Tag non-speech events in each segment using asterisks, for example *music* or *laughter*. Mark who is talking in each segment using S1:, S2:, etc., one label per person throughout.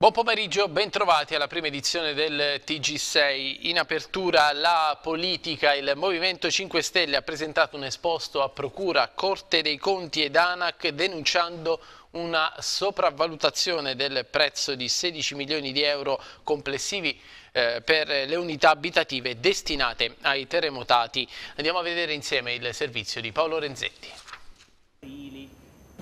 S1: Buon pomeriggio, bentrovati alla prima edizione del TG6. In apertura la politica, il Movimento 5 Stelle ha presentato un esposto a Procura, Corte dei Conti ed ANAC denunciando una sopravvalutazione del prezzo di 16 milioni di euro complessivi eh, per le unità abitative destinate ai terremotati. Andiamo a vedere insieme il servizio di Paolo Renzetti.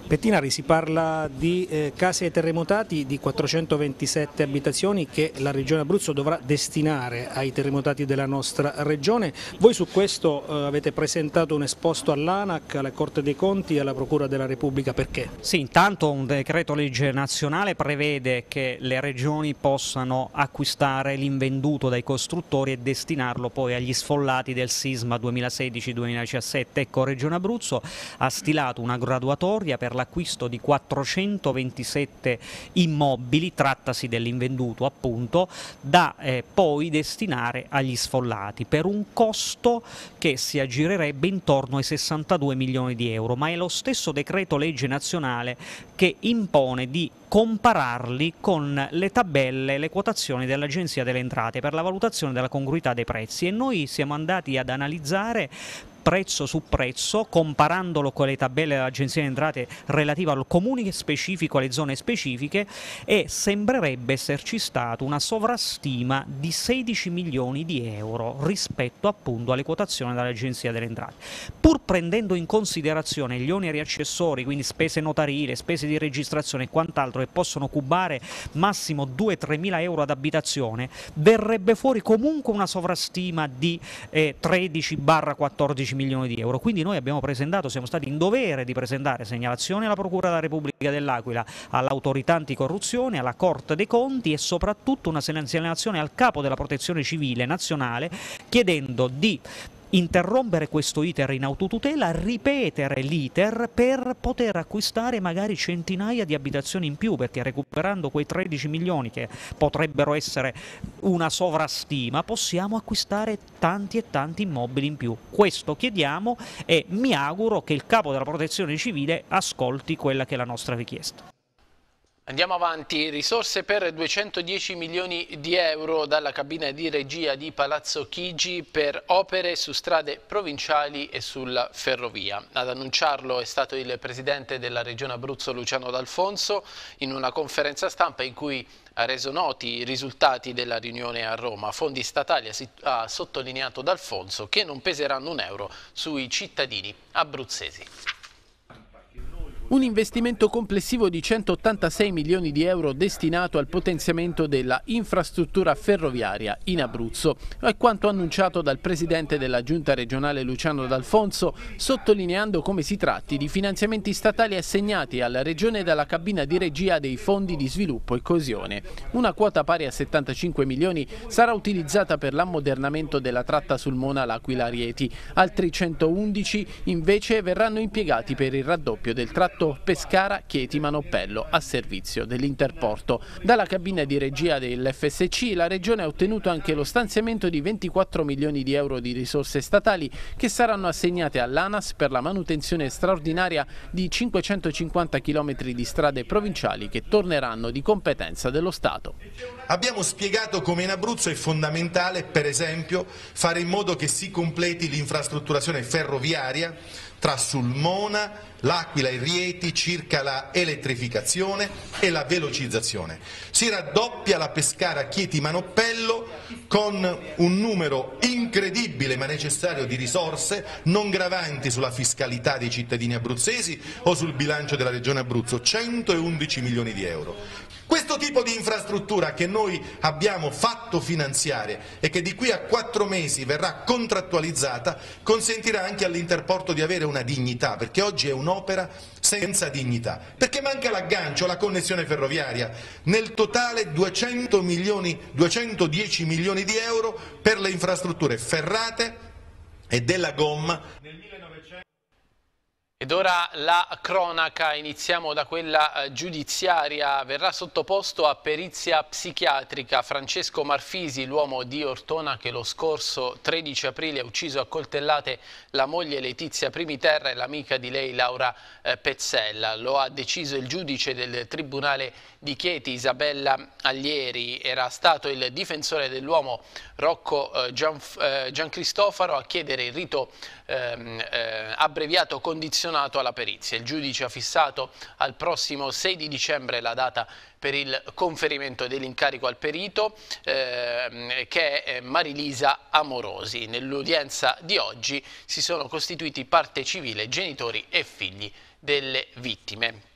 S2: Pettinari si parla di eh, case terremotati di 427 abitazioni che la Regione Abruzzo dovrà destinare ai terremotati della nostra regione. Voi su questo eh, avete presentato un esposto all'ANAC, alla Corte dei Conti e alla Procura della Repubblica, perché?
S3: Sì, intanto un decreto legge nazionale prevede che le regioni possano acquistare l'invenduto dai costruttori e destinarlo poi agli sfollati del sisma 2016-2017. Ecco, Regione Abruzzo ha stilato una graduatoria per l'acquisto di 427 immobili, trattasi dell'invenduto appunto, da eh, poi destinare agli sfollati per un costo che si aggirerebbe intorno ai 62 milioni di euro, ma è lo stesso decreto legge nazionale che impone di compararli con le tabelle, le quotazioni dell'Agenzia delle Entrate per la valutazione della congruità dei prezzi. E noi siamo andati ad analizzare prezzo su prezzo, comparandolo con le tabelle dell'Agenzia delle Entrate relative al comune specifico, alle zone specifiche, e sembrerebbe esserci stata una sovrastima di 16 milioni di euro rispetto appunto alle quotazioni dell'Agenzia delle Entrate. Pur prendendo in considerazione gli oneri accessori, quindi spese notarile, spese di registrazione e quant'altro che possono cubare massimo 2-3 mila euro ad abitazione, verrebbe fuori comunque una sovrastima di eh, 13-14 milioni di euro. Quindi noi abbiamo presentato, siamo stati in dovere di presentare segnalazioni alla Procura della Repubblica dell'Aquila, all'autorità anticorruzione, alla Corte dei Conti e soprattutto una segnalazione al capo della Protezione Civile nazionale chiedendo di interrompere questo iter in autotutela, ripetere l'iter per poter acquistare magari centinaia di abitazioni in più, perché recuperando quei 13 milioni che potrebbero essere una sovrastima, possiamo acquistare tanti e tanti immobili in più. Questo chiediamo e mi auguro che il capo della protezione civile ascolti quella che è la nostra richiesta.
S1: Andiamo avanti, risorse per 210 milioni di euro dalla cabina di regia di Palazzo Chigi per opere su strade provinciali e sulla ferrovia. Ad annunciarlo è stato il presidente della regione Abruzzo Luciano D'Alfonso in una conferenza stampa in cui ha reso noti i risultati della riunione a Roma. Fondi statali ha sottolineato D'Alfonso che non peseranno un euro sui cittadini abruzzesi.
S4: Un investimento complessivo di 186 milioni di euro destinato al potenziamento della infrastruttura ferroviaria in Abruzzo. È quanto annunciato dal presidente della giunta regionale Luciano D'Alfonso, sottolineando come si tratti di finanziamenti statali assegnati alla regione dalla cabina di regia dei fondi di sviluppo e coesione. Una quota pari a 75 milioni sarà utilizzata per l'ammodernamento della tratta sul Mona L'Aquila Rieti. Altri 111 invece verranno impiegati per il raddoppio del tratto tratto Pescara-Chieti-Manoppello a servizio dell'Interporto. Dalla cabina di regia dell'FSC la Regione ha ottenuto anche lo stanziamento di 24 milioni di euro di risorse statali che saranno assegnate all'ANAS per la manutenzione straordinaria di 550 km di strade provinciali che torneranno di competenza dello Stato.
S5: Abbiamo spiegato come in Abruzzo è fondamentale, per esempio, fare in modo che si completi l'infrastrutturazione ferroviaria tra Sulmona, L'Aquila e Rieti circa la elettrificazione e la velocizzazione. Si raddoppia la Pescara Chieti-Manoppello con un numero incredibile ma necessario di risorse non gravanti sulla fiscalità dei cittadini abruzzesi o sul bilancio della Regione Abruzzo, 111 milioni di euro. Questo tipo di infrastruttura che noi abbiamo fatto finanziare e che di qui a quattro mesi verrà contrattualizzata consentirà anche all'Interporto di avere una dignità, perché oggi è un'opera senza dignità, perché manca l'aggancio, la connessione ferroviaria. Nel totale 200 milioni, 210 milioni di euro per le infrastrutture ferrate e della gomma.
S1: Ed ora la cronaca, iniziamo da quella eh, giudiziaria, verrà sottoposto a perizia psichiatrica. Francesco Marfisi, l'uomo di Ortona che lo scorso 13 aprile ha ucciso a coltellate la moglie Letizia Primiterra e l'amica di lei Laura eh, Pezzella. Lo ha deciso il giudice del Tribunale di Chieti, Isabella Aglieri, era stato il difensore dell'uomo Rocco eh, Gian, Giancristofaro a chiedere il rito ehm, abbreviato condizionato condizionato alla perizia. Il giudice ha fissato al prossimo 6 di dicembre la data per il conferimento dell'incarico al perito eh, che è Marilisa Amorosi. Nell'udienza di oggi si sono costituiti parte civile, genitori e figli delle vittime.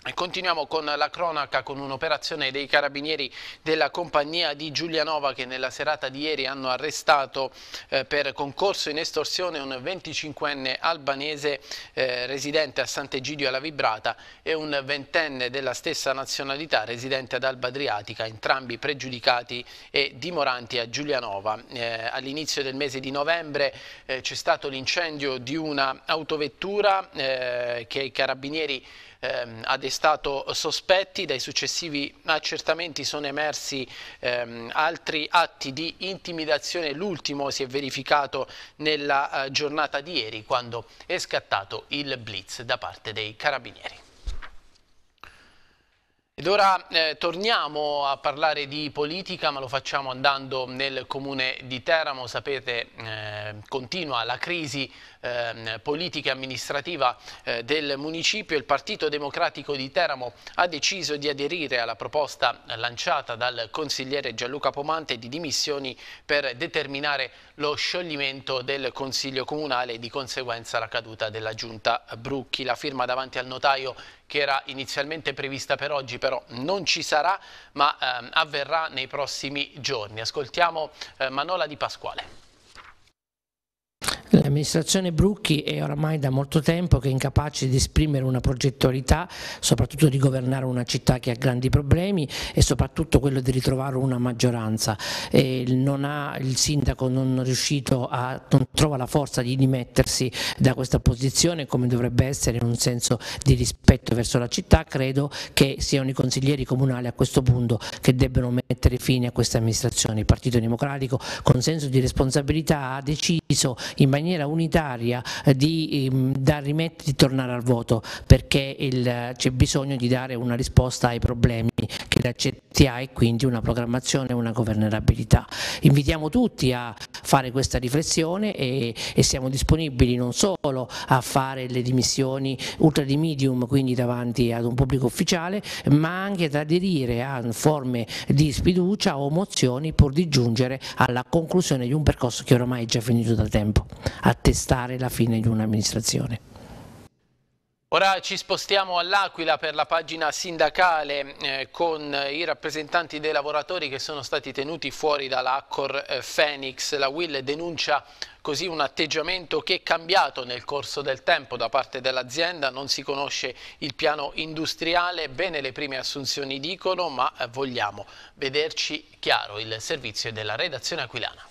S1: Continuiamo con la cronaca con un'operazione dei carabinieri della compagnia di Giulianova che nella serata di ieri hanno arrestato eh, per concorso in estorsione un 25enne albanese eh, residente a Sant'Egidio alla Vibrata e un ventenne della stessa nazionalità residente ad Alba Adriatica, entrambi pregiudicati e dimoranti a Giulianova. Eh, All'inizio del mese di novembre eh, c'è stato l'incendio di una autovettura eh, che i carabinieri ehm, ha destato sospetti, dai successivi accertamenti sono emersi ehm, altri atti di intimidazione, l'ultimo si è verificato nella eh, giornata di ieri quando è scattato il blitz da parte dei carabinieri. Ed ora eh, torniamo a parlare di politica, ma lo facciamo andando nel comune di Teramo. Sapete, eh, continua la crisi eh, politica amministrativa eh, del municipio. Il Partito Democratico di Teramo ha deciso di aderire alla proposta lanciata dal consigliere Gianluca Pomante di dimissioni per determinare lo scioglimento del Consiglio Comunale e di conseguenza la caduta della Giunta Brucchi. La firma davanti al notaio che era inizialmente prevista per oggi però non ci sarà ma ehm, avverrà nei prossimi giorni. Ascoltiamo eh, Manola Di Pasquale.
S6: L'amministrazione Brucchi è oramai da molto tempo che è incapace di esprimere una progettualità, soprattutto di governare una città che ha grandi problemi e soprattutto quello di ritrovare una maggioranza. Ha, il sindaco non, a, non trova la forza di dimettersi da questa posizione come dovrebbe essere in un senso di rispetto verso la città, credo che siano i consiglieri comunali a questo punto che debbano mettere fine a questa amministrazione. Il Partito Democratico con senso di responsabilità ha deciso in maniera maniera unitaria eh, di, ehm, da rimettere, di tornare al voto perché c'è bisogno di dare una risposta ai problemi che la ha e quindi una programmazione e una governabilità. Invitiamo tutti a fare questa riflessione e, e siamo disponibili non solo a fare le dimissioni ultra di medium, quindi davanti ad un pubblico ufficiale, ma anche ad aderire a forme di sfiducia o mozioni pur di giungere alla conclusione di un percorso che oramai è già finito da tempo attestare la fine di un'amministrazione.
S1: Ora ci spostiamo all'Aquila per la pagina sindacale eh, con i rappresentanti dei lavoratori che sono stati tenuti fuori dall'Accor eh, Phoenix. La Will denuncia così un atteggiamento che è cambiato nel corso del tempo da parte dell'azienda, non si conosce il piano industriale, bene le prime assunzioni dicono, ma eh, vogliamo vederci chiaro il servizio della redazione aquilana.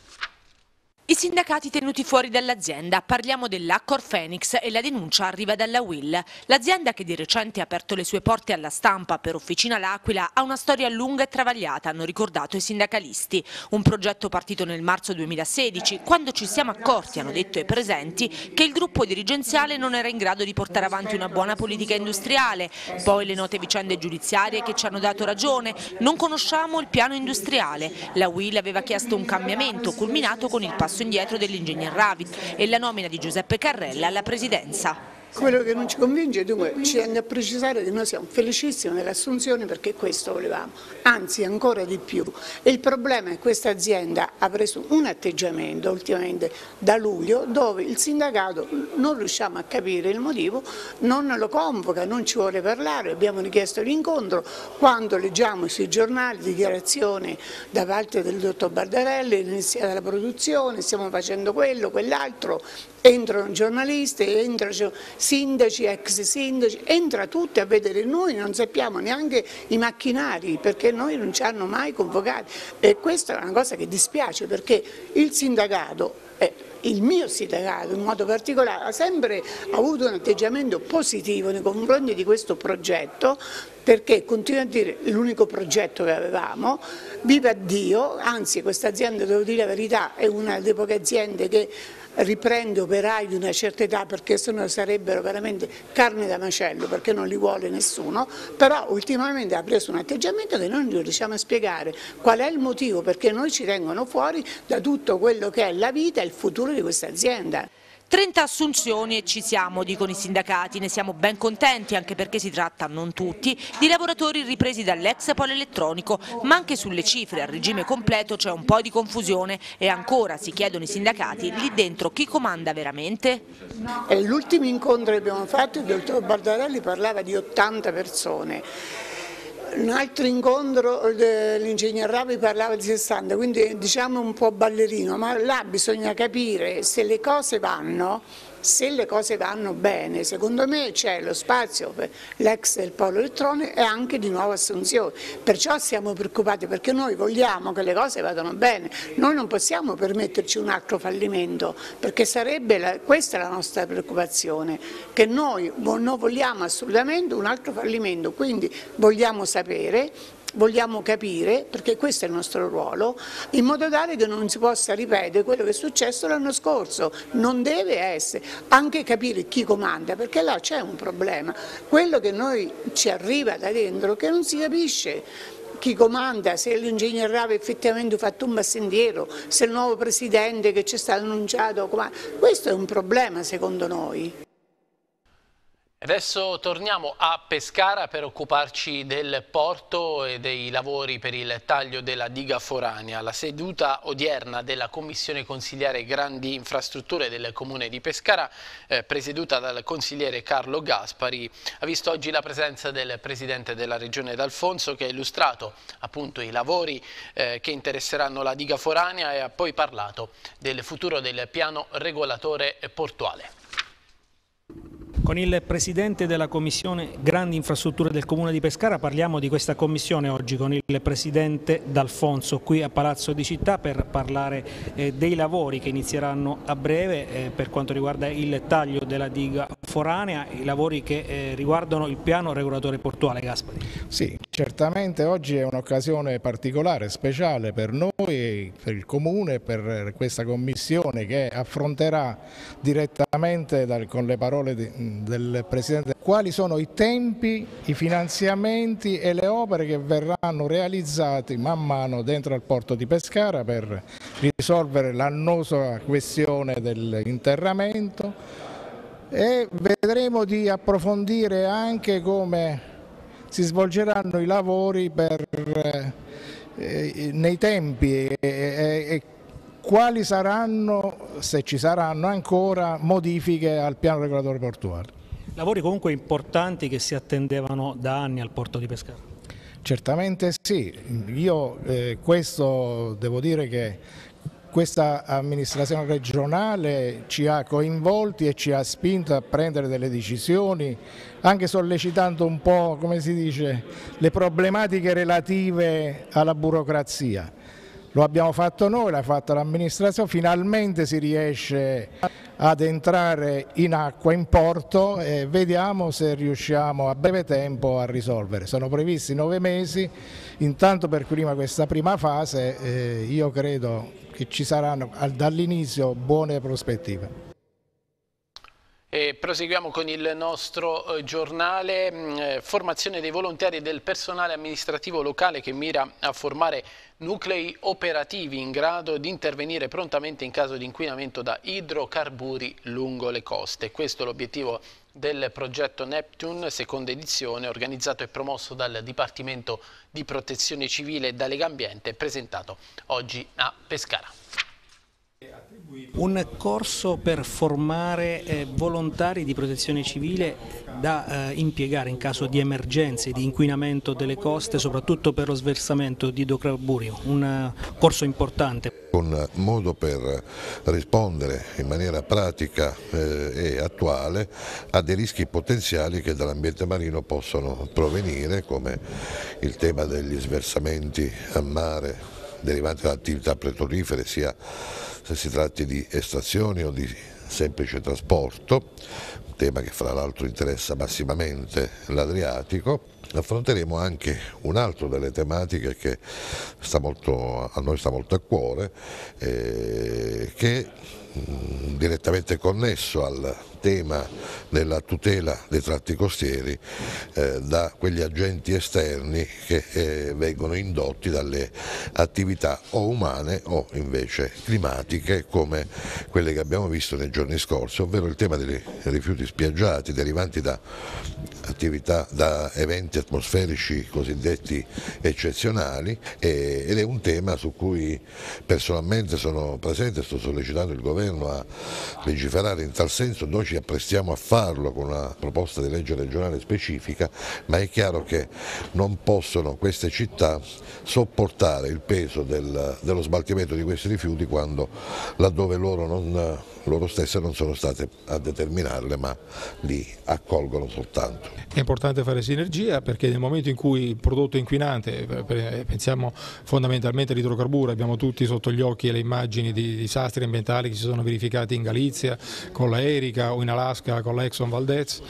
S7: I sindacati tenuti fuori dall'azienda, parliamo dell'Accor Phoenix e la denuncia arriva dalla Will. L'azienda che di recente ha aperto le sue porte alla stampa per Officina L'Aquila ha una storia lunga e travagliata, hanno ricordato i sindacalisti. Un progetto partito nel marzo 2016, quando ci siamo accorti, hanno detto ai presenti, che il gruppo dirigenziale non era in grado di portare avanti una buona politica industriale. Poi le note vicende giudiziarie che ci hanno dato ragione, non conosciamo il piano industriale. La Will aveva chiesto un cambiamento culminato con il passo passo indietro dell'ingegner Ravit e la nomina di Giuseppe Carrella alla presidenza.
S8: Quello che non ci convince dunque ci tengo a precisare che noi siamo felicissimi delle assunzioni perché questo volevamo, anzi ancora di più. E il problema è che questa azienda ha preso un atteggiamento ultimamente da luglio dove il sindacato non riusciamo a capire il motivo, non lo convoca, non ci vuole parlare, abbiamo richiesto l'incontro, quando leggiamo sui giornali dichiarazioni da parte del dottor Bardarelli, iniziata la produzione, stiamo facendo quello, quell'altro, entrano giornalisti, entrano sindaci, ex sindaci, entra tutti a vedere, noi non sappiamo neanche i macchinari perché noi non ci hanno mai convocati. E questa è una cosa che dispiace perché il sindacato è il mio sindacato in modo particolare ha sempre avuto un atteggiamento positivo nei confronti di questo progetto perché continuo a dire l'unico progetto che avevamo, viva Dio, anzi questa azienda devo dire la verità è una delle poche aziende che riprende operai di una certa età perché sennò sarebbero veramente carne da macello perché non li vuole nessuno, però ultimamente ha preso un atteggiamento che noi non riusciamo a spiegare qual è il motivo perché noi ci tengono fuori da tutto quello che è la vita e il futuro di questa azienda.
S7: 30 assunzioni e ci siamo, dicono i sindacati, ne siamo ben contenti anche perché si tratta, non tutti, di lavoratori ripresi dall'ex elettronico, ma anche sulle cifre a regime completo c'è un po' di confusione. E ancora si chiedono i sindacati lì dentro chi comanda veramente?
S8: L'ultimo incontro che abbiamo fatto il dottor Bardarelli parlava di 80 persone un altro incontro l'ingegner Ravi parlava di 60, quindi diciamo un po' ballerino, ma là bisogna capire se le cose vanno se le cose vanno bene, secondo me c'è lo spazio per l'ex del polo elettronico e anche di nuove assunzioni, perciò siamo preoccupati perché noi vogliamo che le cose vadano bene, noi non possiamo permetterci un altro fallimento perché sarebbe la, questa la nostra preoccupazione, che noi non vogliamo assolutamente un altro fallimento, quindi vogliamo sapere vogliamo capire, perché questo è il nostro ruolo, in modo tale che non si possa ripetere quello che è successo l'anno scorso, non deve essere, anche capire chi comanda, perché là c'è un problema, quello che noi ci arriva da dentro che non si capisce chi comanda, se l'ingegner Rave effettivamente ha fatto un passendiero, se il nuovo presidente che c'è stato annunciato, questo è un problema secondo noi.
S1: Adesso torniamo a Pescara per occuparci del porto e dei lavori per il taglio della diga foranea. La seduta odierna della Commissione Consigliare Grandi Infrastrutture del Comune di Pescara, eh, presieduta dal consigliere Carlo Gaspari, ha visto oggi la presenza del Presidente della Regione D'Alfonso che ha illustrato appunto i lavori eh, che interesseranno la diga foranea e ha poi parlato del futuro del piano regolatore portuale.
S2: Con il Presidente della Commissione Grandi Infrastrutture del Comune di Pescara parliamo di questa commissione oggi con il Presidente D'Alfonso qui a Palazzo di Città per parlare eh, dei lavori che inizieranno a breve eh, per quanto riguarda il taglio della diga foranea, i lavori che eh, riguardano il piano regolatore portuale Gaspari.
S9: Sì, certamente oggi è un'occasione particolare, speciale per noi, per il Comune, per questa commissione che affronterà direttamente dal, con le parole di del Presidente, quali sono i tempi, i finanziamenti e le opere che verranno realizzati man mano dentro al porto di Pescara per risolvere l'annosa questione dell'interramento e vedremo di approfondire anche come si svolgeranno i lavori per, eh, nei tempi e, e, e quali saranno, se ci saranno ancora, modifiche al piano regolatore portuale.
S2: Lavori comunque importanti che si attendevano da anni al porto di Pescara.
S9: Certamente sì, io eh, questo devo dire che questa amministrazione regionale ci ha coinvolti e ci ha spinto a prendere delle decisioni, anche sollecitando un po', come si dice, le problematiche relative alla burocrazia. Lo abbiamo fatto noi, l'ha fatto l'amministrazione, finalmente si riesce ad entrare in acqua, in porto e vediamo se riusciamo a breve tempo a risolvere. Sono previsti nove mesi, intanto per prima questa prima fase eh, io credo che ci saranno dall'inizio buone prospettive.
S1: E proseguiamo con il nostro eh, giornale, mm, eh, formazione dei volontari e del personale amministrativo locale che mira a formare nuclei operativi in grado di intervenire prontamente in caso di inquinamento da idrocarburi lungo le coste. Questo è l'obiettivo del progetto Neptune, seconda edizione, organizzato e promosso dal Dipartimento di Protezione Civile e da Lega Ambiente, presentato oggi a Pescara.
S2: Un corso per formare eh, volontari di protezione civile da eh, impiegare in caso di emergenze, di inquinamento delle coste, soprattutto per lo sversamento di idrocarburi, un uh, corso importante.
S10: Un modo per rispondere in maniera pratica eh, e attuale a dei rischi potenziali che dall'ambiente marino possono provenire, come il tema degli sversamenti a mare derivanti da attività petrolifere, sia se si tratti di estrazioni o di semplice trasporto, un tema che fra l'altro interessa massimamente l'Adriatico. Affronteremo anche un'altra delle tematiche che molto, a noi sta molto a cuore, eh, che direttamente connesso al tema della tutela dei tratti costieri eh, da quegli agenti esterni che eh, vengono indotti dalle attività o umane o invece climatiche come quelle che abbiamo visto nei giorni scorsi, ovvero il tema dei rifiuti spiaggiati derivanti da attività, da eventi atmosferici cosiddetti eccezionali e, ed è un tema su cui personalmente sono presente e sto sollecitando il governo a legiferare in tal senso, noi ci apprestiamo a farlo con una proposta di legge regionale specifica, ma è chiaro che non possono queste città sopportare il peso del, dello smaltimento di questi rifiuti quando laddove loro, non, loro stesse non sono state a determinarle ma li accolgono soltanto.
S11: È importante fare sinergia perché nel momento in cui il prodotto inquinante, pensiamo fondamentalmente all'idrocarburo, abbiamo tutti sotto gli occhi le immagini di disastri ambientali che si sono verificati in Galizia con la Erika o in Alaska con l'Exxon Valdez,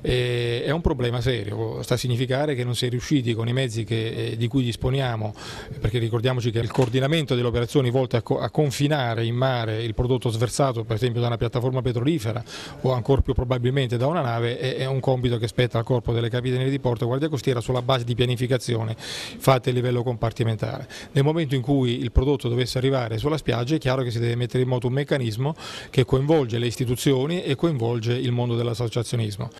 S11: è un problema serio, sta a significare che non si è riusciti con i mezzi che, eh, di cui disponiamo, perché ricordiamoci che il coordinamento delle operazioni volte a, a confinare in mare il prodotto sversato per esempio da una piattaforma petrolifera o ancora più probabilmente da una nave è, è un compito che spetta al corpo delle capitanerie di porto e guardia costiera sulla base di pianificazione fatte a livello compartimentale. Nel momento in cui il prodotto dovesse arrivare sulla spiaggia è chiaro che si deve mettere in moto un meccanismo che coinvolge le istituzioni e coinvolge il mondo dell'associazionismo.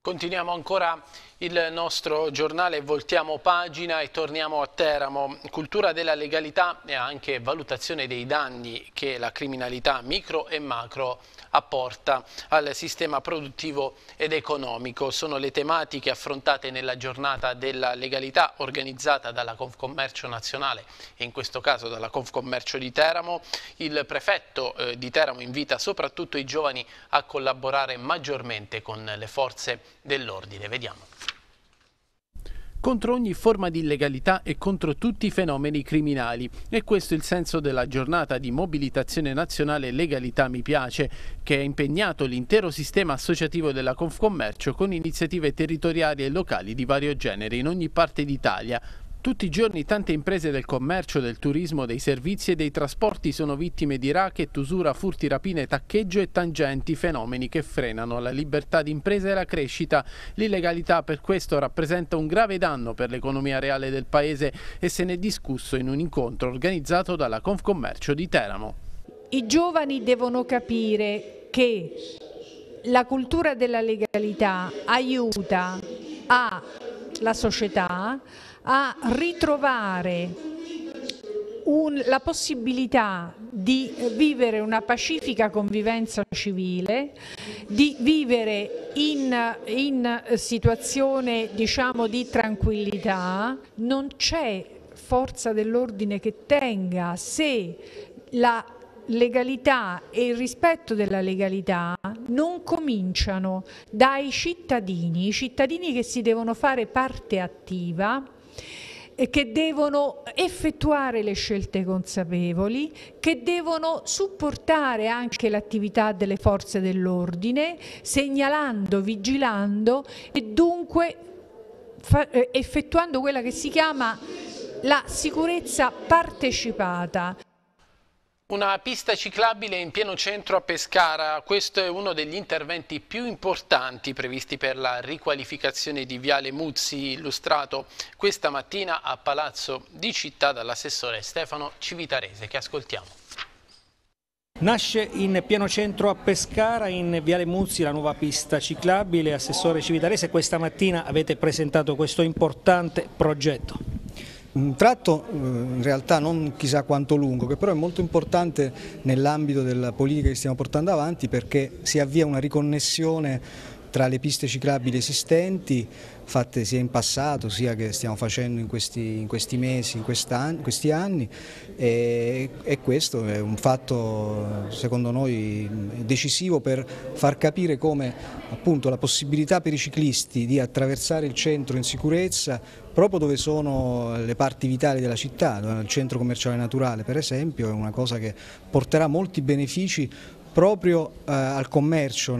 S1: Continuiamo ancora il nostro giornale, voltiamo pagina e torniamo a Teramo. Cultura della legalità e anche valutazione dei danni che la criminalità micro e macro apporta al sistema produttivo ed economico. Sono le tematiche affrontate nella giornata della legalità organizzata dalla Confcommercio Nazionale e in questo caso dalla Confcommercio di Teramo. Il prefetto eh, di Teramo invita soprattutto i giovani a collaborare maggiormente con le forze dell'ordine. Vediamo
S4: contro ogni forma di illegalità e contro tutti i fenomeni criminali. E questo è il senso della giornata di mobilitazione nazionale Legalità Mi Piace, che ha impegnato l'intero sistema associativo della Confcommercio con iniziative territoriali e locali di vario genere in ogni parte d'Italia, tutti i giorni tante imprese del commercio, del turismo, dei servizi e dei trasporti sono vittime di racket, usura, furti, rapine, taccheggio e tangenti, fenomeni che frenano la libertà di impresa e la crescita. L'illegalità per questo rappresenta un grave danno per l'economia reale del Paese e se ne è discusso in un incontro organizzato dalla Confcommercio di Teramo.
S12: I giovani devono capire che la cultura della legalità aiuta a la società a ritrovare un, la possibilità di vivere una pacifica convivenza civile, di vivere in, in situazione diciamo, di tranquillità, non c'è forza dell'ordine che tenga se la legalità e il rispetto della legalità non cominciano dai cittadini, i cittadini che si devono fare parte attiva che devono effettuare le scelte consapevoli, che devono supportare anche l'attività delle forze dell'ordine, segnalando, vigilando e dunque eh, effettuando quella che si chiama la sicurezza partecipata.
S1: Una pista ciclabile in pieno centro a Pescara, questo è uno degli interventi più importanti previsti per la riqualificazione di Viale Muzzi, illustrato questa mattina a Palazzo di Città dall'assessore Stefano Civitarese, che ascoltiamo.
S2: Nasce in pieno centro a Pescara, in Viale Muzzi, la nuova pista ciclabile. Assessore Civitarese, questa mattina avete presentato questo importante progetto.
S13: Un tratto eh, in realtà non chissà quanto lungo, che però è molto importante nell'ambito della politica che stiamo portando avanti perché si avvia una riconnessione tra le piste ciclabili esistenti fatte sia in passato sia che stiamo facendo in questi, in questi mesi, in, in, questi anni e, e, questo è un fatto secondo noi decisivo per far capire come appunto, la possibilità per i ciclisti di attraversare il centro in sicurezza proprio dove sono le parti vitali della città, il centro commerciale naturale per esempio, è una cosa che porterà molti benefici proprio eh, al commercio,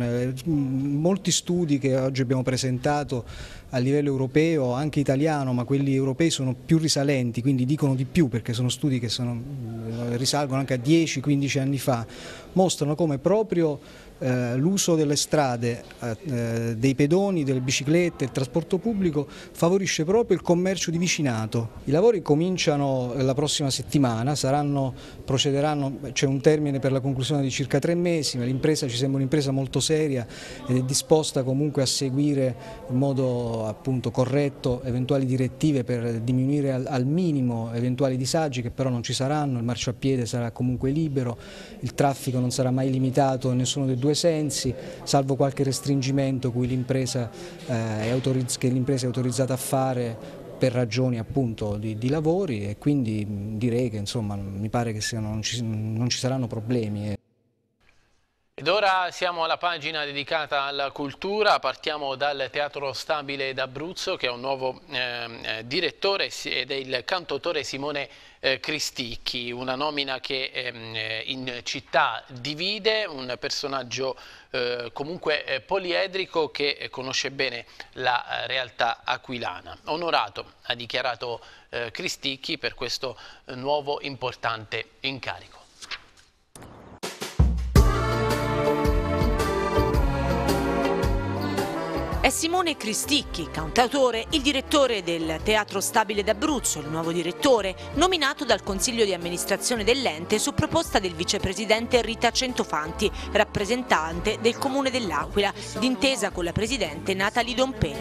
S13: molti studi che oggi abbiamo presentato a livello europeo, anche italiano, ma quelli europei sono più risalenti, quindi dicono di più perché sono studi che sono, risalgono anche a 10-15 anni fa, mostrano come proprio eh, l'uso delle strade, eh, dei pedoni, delle biciclette, il trasporto pubblico favorisce proprio il commercio di vicinato. I lavori cominciano la prossima settimana, saranno, procederanno, c'è un termine per la conclusione di circa tre mesi, ma l'impresa ci sembra un'impresa molto seria ed è disposta comunque a seguire in modo appunto, corretto eventuali direttive per diminuire al, minimo eventuali disagi che però non ci saranno, il marciapiede sarà comunque libero, il traffico non sarà mai limitato nessuno dei due due sensi, salvo qualche restringimento eh, che l'impresa è autorizzata a fare per ragioni appunto di, di, lavori e quindi direi che insomma mi pare che siano, non, ci, non ci saranno problemi.
S1: Ed ora siamo alla pagina dedicata alla cultura, partiamo dal Teatro Stabile d'Abruzzo che ha un nuovo ehm, eh, direttore ed è il cantautore Simone eh, Cristicchi, una nomina che ehm, eh, in città divide, un personaggio eh, comunque eh, poliedrico che conosce bene la eh, realtà aquilana. Onorato, ha dichiarato Cristicchi per questo nuovo importante incarico.
S7: È Simone Cristicchi, cantautore, il direttore del Teatro Stabile d'Abruzzo, il nuovo direttore, nominato dal Consiglio di amministrazione dell'ente su proposta del vicepresidente Rita Centofanti, rappresentante del Comune dell'Aquila, d'intesa con la presidente Natalie Dompe.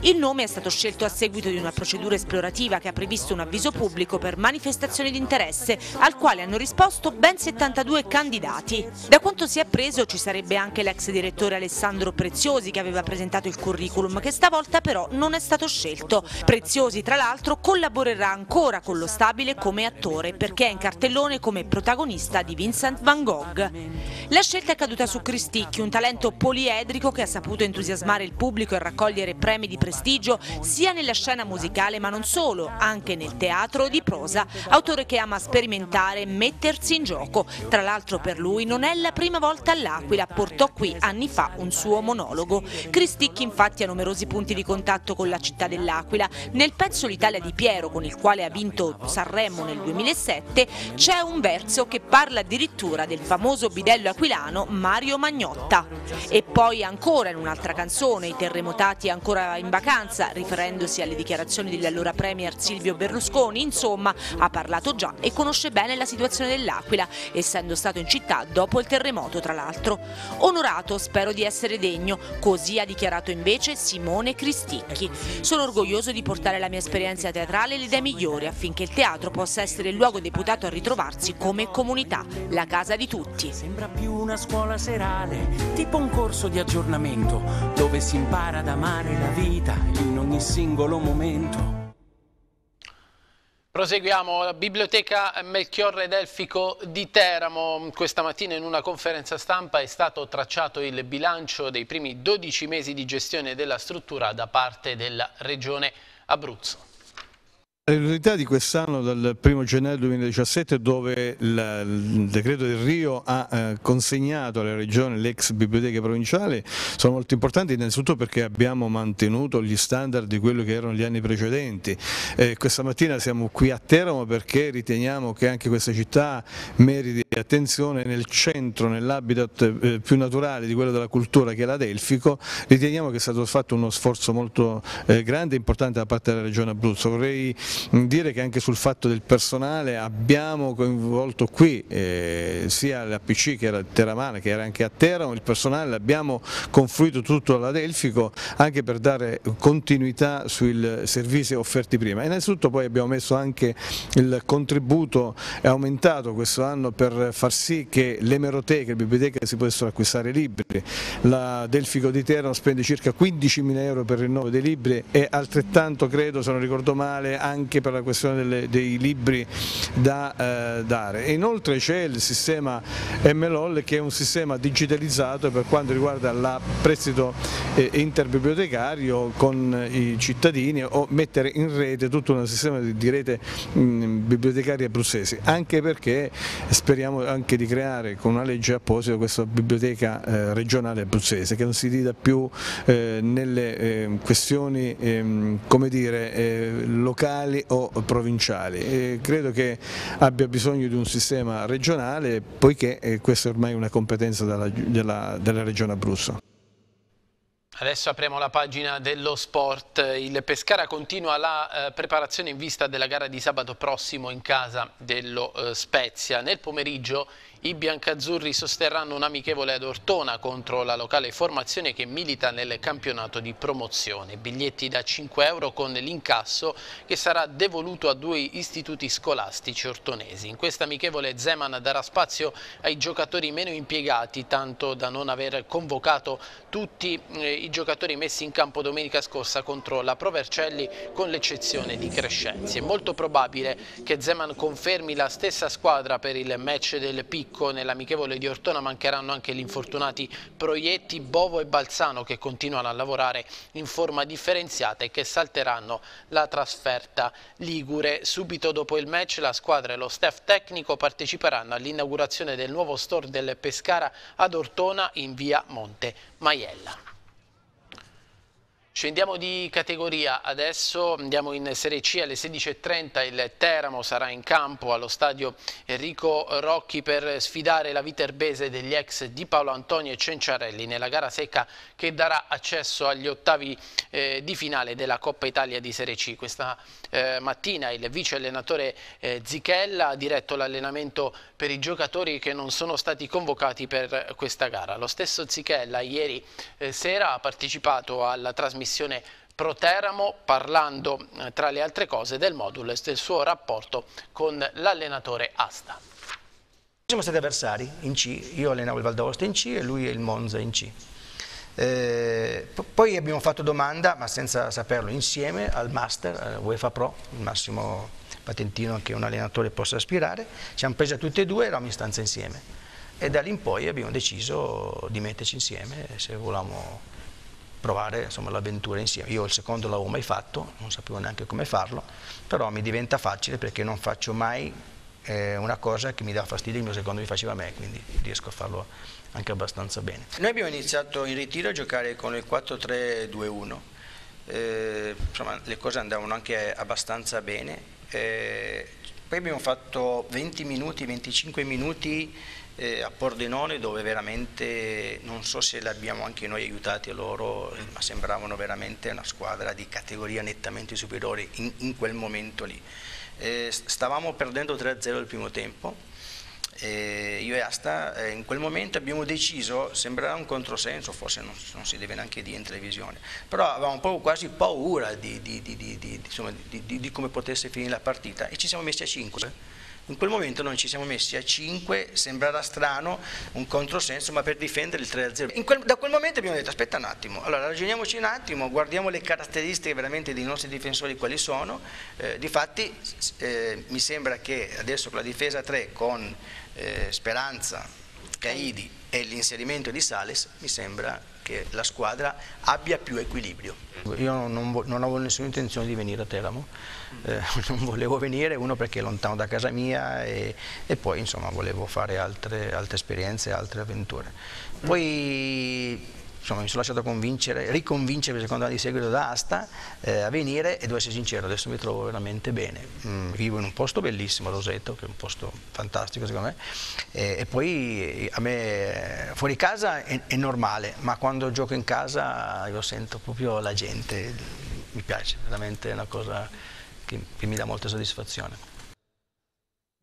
S7: Il nome è stato scelto a seguito di una procedura esplorativa che ha previsto un avviso pubblico per manifestazioni di interesse, al quale hanno risposto ben 72 candidati. Da quanto si è appreso ci sarebbe anche l'ex direttore Alessandro Preziosi che aveva presentato il curriculum che stavolta però non è stato scelto. Preziosi tra l'altro collaborerà ancora con lo stabile come attore perché è in cartellone come protagonista di Vincent van Gogh. La scelta è caduta su Cristicchi, un talento poliedrico che ha saputo entusiasmare il pubblico e raccogliere premi di prestigio sia nella scena musicale ma non solo, anche nel teatro di prosa, autore che ama sperimentare e mettersi in gioco. Tra l'altro per lui non è la prima volta all'Aquila, portò qui anni fa un suo monologo. Cristicchi infatti ha numerosi punti di contatto con la città dell'Aquila. Nel pezzo L'Italia di Piero, con il quale ha vinto Sanremo nel 2007, c'è un verso che parla addirittura del famoso bidello aquilano Mario Magnotta. E poi ancora in un'altra canzone, I terremotati ancora in vacanza, riferendosi alle dichiarazioni dell'allora premier Silvio Berlusconi, insomma, ha parlato già e conosce bene la situazione dell'Aquila, essendo stato in città dopo il terremoto tra l'altro. Onorato, spero di essere degno, così ha dichiarato in invece Simone Cristicchi. Sono orgoglioso di portare la mia esperienza teatrale e le idee migliori affinché il teatro possa essere il luogo deputato a ritrovarsi come comunità, la casa di tutti.
S14: Sembra più una scuola serale, tipo un corso di aggiornamento, dove si impara ad amare la vita in ogni singolo momento.
S1: Proseguiamo, la Biblioteca Melchiorre Delfico di Teramo. Questa mattina in una conferenza stampa è stato tracciato il bilancio dei primi 12 mesi di gestione della struttura da parte della Regione Abruzzo.
S15: Le novità di quest'anno dal 1 gennaio 2017 dove il, decreto del Rio ha eh, consegnato alle regioni le ex biblioteche provinciali sono molto importanti innanzitutto perché abbiamo mantenuto gli standard di quello che erano gli anni precedenti. Eh, questa mattina siamo qui a Teramo perché riteniamo che anche questa città meriti attenzione nel centro, nell'habitat eh, più naturale di quello della cultura che è la Delfico, riteniamo che è stato fatto uno sforzo molto eh, grande e importante da parte della regione Abruzzo. Vorrei dire che anche sul fatto del personale abbiamo coinvolto qui eh, sia l'APC che era Teramana che era anche a Teramo, il personale l'abbiamo confluito tutto alla Delfico anche per dare continuità sui servizi offerti prima. Innanzitutto poi abbiamo messo anche il contributo, è aumentato questo anno per far sì che l'emeroteca, le biblioteche si possano acquistare libri, la Delfico di Terno spende circa 15.000 euro per il rinnovo dei libri e altrettanto credo, se non ricordo male, anche per la questione delle, dei libri da eh, dare. E inoltre c'è il sistema MLOL che è un sistema digitalizzato per quanto riguarda il prestito eh, interbibliotecario con i cittadini o mettere in rete tutto un sistema di rete mh, bibliotecaria abruzzesi, anche perché speriamo anche di creare con una legge apposita questa biblioteca eh, regionale abruzzese che non si dida più eh, nelle eh, questioni ehm, come dire, eh, locali o provinciali. E credo che abbia bisogno di un sistema regionale poiché eh, questa è ormai una competenza della, della, della regione Abruzzo.
S1: Adesso apriamo la pagina dello sport. Il Pescara continua la eh, preparazione in vista della gara di sabato prossimo in casa dello eh, Spezia. Nel pomeriggio i biancazzurri sosterranno un amichevole ad Ortona contro la locale formazione che milita nel campionato di promozione. Biglietti da 5 euro con l'incasso che sarà devoluto a due istituti scolastici ortonesi. In questa amichevole Zeman darà spazio ai giocatori meno impiegati, tanto da non aver convocato tutti eh, i giocatori messi in campo domenica scorsa contro la Provercelli con l'eccezione di Crescenzi. È molto probabile che Zeman confermi la stessa squadra per il match del Picco Picco, nell'amichevole di Ortona mancheranno anche gli infortunati Proietti, Bovo e Balzano che continuano a lavorare in forma differenziata e che salteranno la trasferta Ligure. Subito dopo il match la squadra e lo staff tecnico parteciperanno all'inaugurazione del nuovo store del Pescara ad Ortona in via Monte Maiella. Scendiamo di categoria, adesso andiamo in Serie C alle 16.30, il Teramo sarà in campo allo stadio Enrico Rocchi per sfidare la Viterbese degli ex di Paolo Antonio e Cenciarelli nella gara secca che darà accesso agli ottavi eh, di finale della Coppa Italia di Serie C. Questa eh, mattina il vice allenatore eh, Zichella ha diretto l'allenamento per i giocatori che non sono stati convocati per questa gara. Lo stesso Zichella ieri eh, sera ha partecipato alla trasmissione Proteramo parlando eh, tra le altre cose del modulo e del suo rapporto con l'allenatore Asta.
S16: Siamo stati avversari in C, io allenavo il Valdosta in C e lui il Monza in C. Eh, poi abbiamo fatto domanda, ma senza saperlo, insieme al Master, UEFA Pro, il massimo patentino che un allenatore possa aspirare, ci siamo presi tutti e due e eravamo in stanza insieme e da lì in poi abbiamo deciso di metterci insieme se volevamo provare l'avventura insieme. Io il secondo l'avevo mai fatto, non sapevo neanche come farlo, però mi diventa facile perché non faccio mai eh, una cosa che mi dà fastidio, il mio secondo mi faceva a me, quindi riesco a farlo anche abbastanza bene. Noi abbiamo iniziato in ritiro a giocare con il 4-3-2-1, eh, insomma le cose andavano anche abbastanza bene, eh, poi abbiamo fatto 20 minuti, 25 minuti eh, a Pordenone dove veramente non so se l'abbiamo anche noi aiutati loro, ma sembravano veramente una squadra di categoria nettamente superiore in, in quel momento lì. Eh, stavamo perdendo 3-0 il primo tempo, eh, io e Asta eh, in quel momento abbiamo deciso, sembrerà un controsenso, forse non, non, si deve neanche dire in televisione, però avevamo proprio quasi paura di, di, di, insomma, di come potesse finire la partita e ci siamo messi a 5 in quel momento noi ci siamo messi a 5, sembrerà strano, un controsenso, ma per difendere il 3-0. Quel, da quel momento abbiamo detto aspetta un attimo, allora ragioniamoci un attimo, guardiamo le caratteristiche veramente dei nostri difensori quali sono. Eh, difatti eh, mi sembra che adesso con la difesa 3, con eh, Speranza, Caidi e l'inserimento di Sales, mi sembra che la squadra abbia più equilibrio. Io non, non avevo nessuna intenzione di venire a Teramo, eh, *laughs* non volevo venire, uno perché è lontano da casa mia e, e poi insomma volevo fare altre, altre esperienze, altre avventure. Poi insomma mi sono lasciato convincere, riconvincere per secondo anno di seguito da Asta eh, a venire e devo essere sincero, adesso mi trovo veramente bene. Mm, vivo in un posto bellissimo, Roseto, che è un posto fantastico secondo me, e, e poi a me fuori casa è, è, normale, ma quando gioco in casa io sento proprio la gente, mi piace, veramente è una cosa che, che mi dà molta soddisfazione.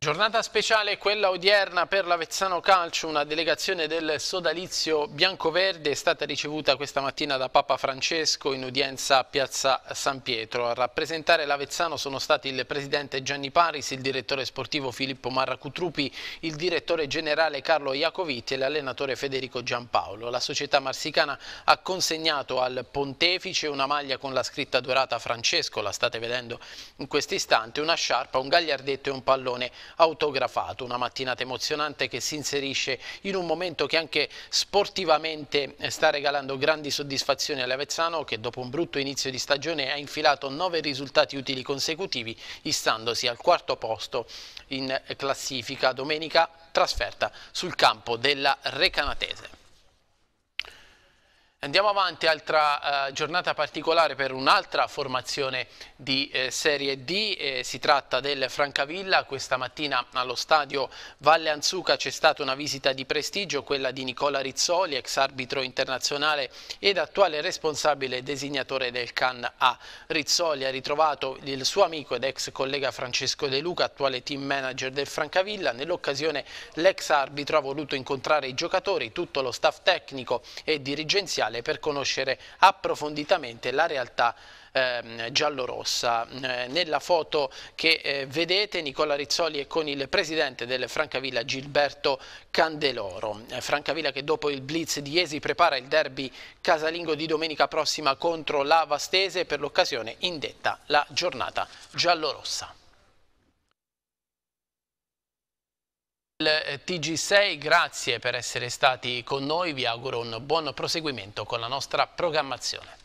S1: Giornata speciale quella odierna per l'Avezzano Calcio, una delegazione del sodalizio bianco-verde è stata ricevuta questa mattina da Papa Francesco in udienza a Piazza San Pietro. A rappresentare l'Avezzano sono stati il presidente Gianni Paris, il direttore sportivo Filippo Marracutrupi, il direttore generale Carlo Iacovitti e l'allenatore Federico Giampaolo. La società marsicana ha consegnato al pontefice una maglia con la scritta dorata Francesco, la state vedendo in questo istante, una sciarpa, un gagliardetto e un pallone autografato, una mattinata emozionante che si inserisce in un momento che anche sportivamente sta regalando grandi soddisfazioni all'Avezzano che dopo un brutto inizio di stagione ha infilato nove risultati utili consecutivi istandosi al quarto posto in classifica domenica trasferta sul campo della Recanatese. Andiamo avanti, altra eh, giornata particolare per un'altra formazione di eh, Serie D, eh, si tratta del Francavilla, questa mattina allo stadio Valle Anzuca c'è stata una visita di prestigio, quella di Nicola Rizzoli, ex arbitro internazionale ed attuale responsabile designatore del CAN A. Rizzoli ha ritrovato il suo amico ed ex collega Francesco De Luca, attuale team manager del Francavilla, nell'occasione l'ex arbitro ha voluto incontrare i giocatori, tutto lo staff tecnico e dirigenziale mondiale per conoscere approfonditamente la realtà eh, giallorossa. Eh, nella foto che eh, vedete Nicola Rizzoli è con il presidente del Francavilla Gilberto Candeloro. Eh, Francavilla che dopo il blitz di Iesi prepara il derby casalingo di domenica prossima contro la Vastese per l'occasione indetta la giornata giallorossa. Il eh, TG6, grazie per essere stati con noi, vi auguro un buon proseguimento con la nostra programmazione.